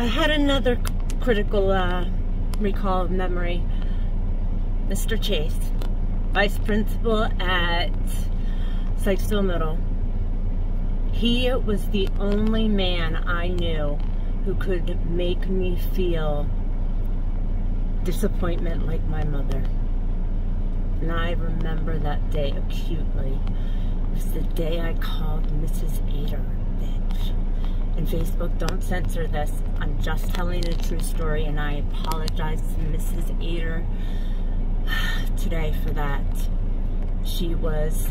I had another critical uh, recall of memory. Mr. Chase, vice principal at Sykesville Middle. He was the only man I knew who could make me feel disappointment like my mother. And I remember that day acutely. It was the day I called Mrs. Ader bitch. And Facebook, don't censor this. I'm just telling a true story, and I apologize to Mrs. Ader today for that. She was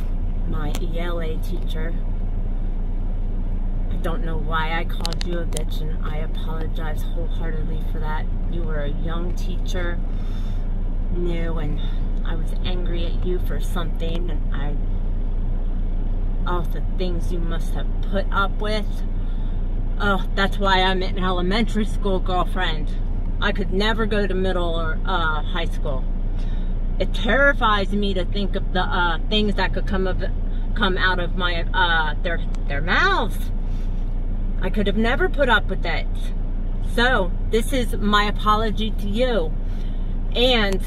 my ELA teacher. I don't know why I called you a bitch, and I apologize wholeheartedly for that. You were a young teacher, new, and I was angry at you for something, and I all the things you must have put up with. Oh, that's why I'm an elementary school girlfriend. I could never go to middle or uh, high school. It terrifies me to think of the uh, things that could come of come out of my uh, their their mouths. I could have never put up with it. So this is my apology to you, and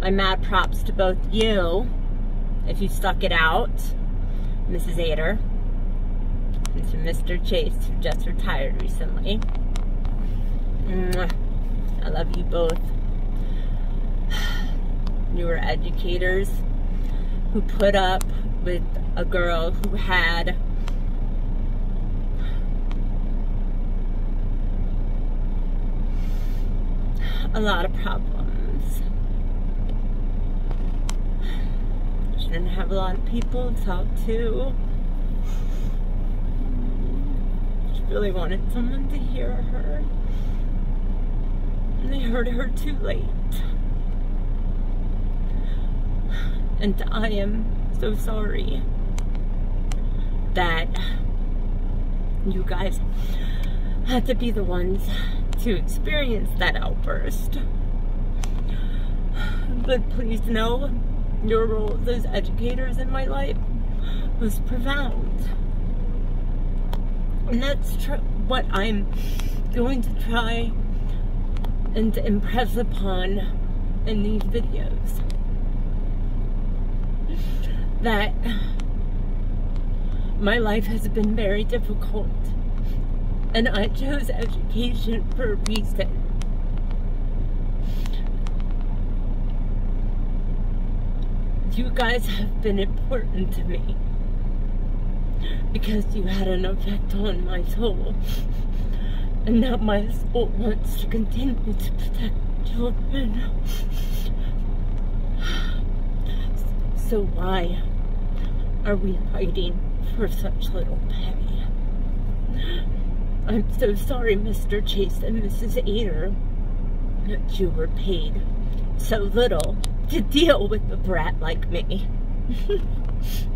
my mad props to both you if you stuck it out Mrs. Ader, to Mr. Chase, who just retired recently. I love you both. You were educators who put up with a girl who had a lot of problems. She didn't have a lot of people to talk to. Really wanted someone to hear her. And they heard her too late. And I am so sorry that you guys had to be the ones to experience that outburst. But please know your role as educators in my life was profound. And that's what I'm going to try and impress upon in these videos. That my life has been very difficult and I chose education for a reason. you guys have been important to me because you had an effect on my soul. And now my soul wants to continue to protect children. So why are we fighting for such little pay? I'm so sorry, Mr. Chase and Mrs. Ader, that you were paid so little to deal with a brat like me.